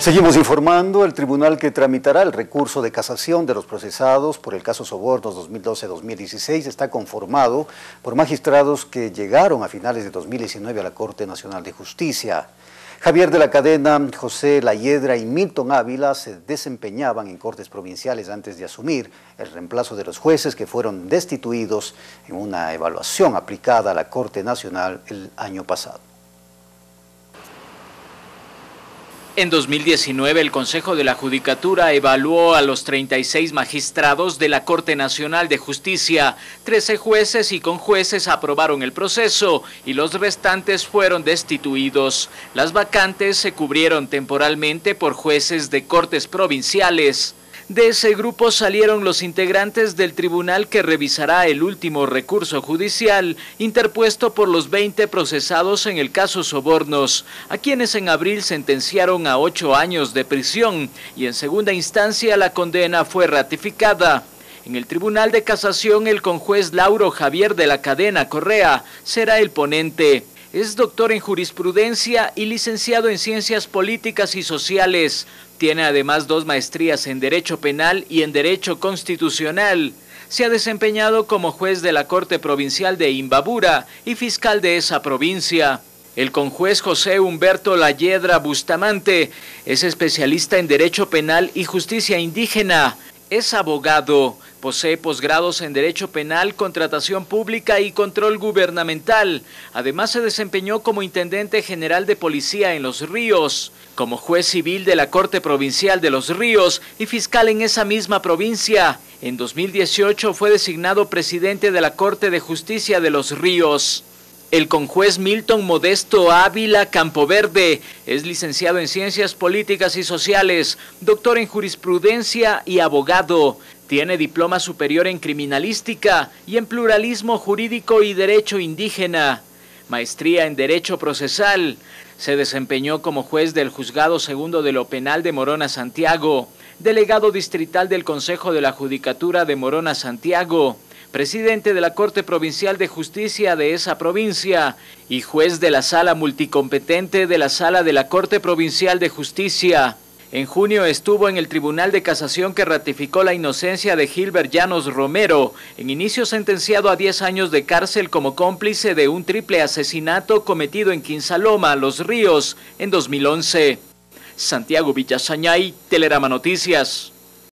Seguimos informando, el tribunal que tramitará el recurso de casación de los procesados por el caso Sobornos 2012-2016 está conformado por magistrados que llegaron a finales de 2019 a la Corte Nacional de Justicia. Javier de la Cadena, José Layedra y Milton Ávila se desempeñaban en cortes provinciales antes de asumir el reemplazo de los jueces que fueron destituidos en una evaluación aplicada a la Corte Nacional el año pasado. En 2019, el Consejo de la Judicatura evaluó a los 36 magistrados de la Corte Nacional de Justicia. 13 jueces y conjueces aprobaron el proceso y los restantes fueron destituidos. Las vacantes se cubrieron temporalmente por jueces de cortes provinciales. De ese grupo salieron los integrantes del tribunal que revisará el último recurso judicial interpuesto por los 20 procesados en el caso Sobornos, a quienes en abril sentenciaron a ocho años de prisión y en segunda instancia la condena fue ratificada. En el Tribunal de Casación el conjuez Lauro Javier de la Cadena Correa será el ponente. Es doctor en jurisprudencia y licenciado en ciencias políticas y sociales. Tiene además dos maestrías en Derecho Penal y en Derecho Constitucional. Se ha desempeñado como juez de la Corte Provincial de Imbabura y fiscal de esa provincia. El conjuez José Humberto Layedra Bustamante es especialista en Derecho Penal y Justicia Indígena. Es abogado, posee posgrados en Derecho Penal, Contratación Pública y Control Gubernamental. Además se desempeñó como Intendente General de Policía en Los Ríos, como juez civil de la Corte Provincial de Los Ríos y fiscal en esa misma provincia. En 2018 fue designado presidente de la Corte de Justicia de Los Ríos. El conjuez Milton Modesto Ávila Campoverde es licenciado en Ciencias Políticas y Sociales, doctor en Jurisprudencia y abogado. Tiene diploma superior en Criminalística y en Pluralismo Jurídico y Derecho Indígena. Maestría en Derecho Procesal. Se desempeñó como juez del Juzgado Segundo de lo Penal de Morona Santiago, delegado distrital del Consejo de la Judicatura de Morona Santiago presidente de la Corte Provincial de Justicia de esa provincia y juez de la Sala Multicompetente de la Sala de la Corte Provincial de Justicia. En junio estuvo en el Tribunal de Casación que ratificó la inocencia de Gilbert Llanos Romero, en inicio sentenciado a 10 años de cárcel como cómplice de un triple asesinato cometido en Quinsaloma, Los Ríos, en 2011. Santiago Villasañay, Telerama Noticias.